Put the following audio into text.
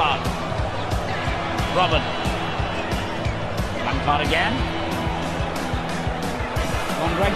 Lampard. Robin. Lampard again. One great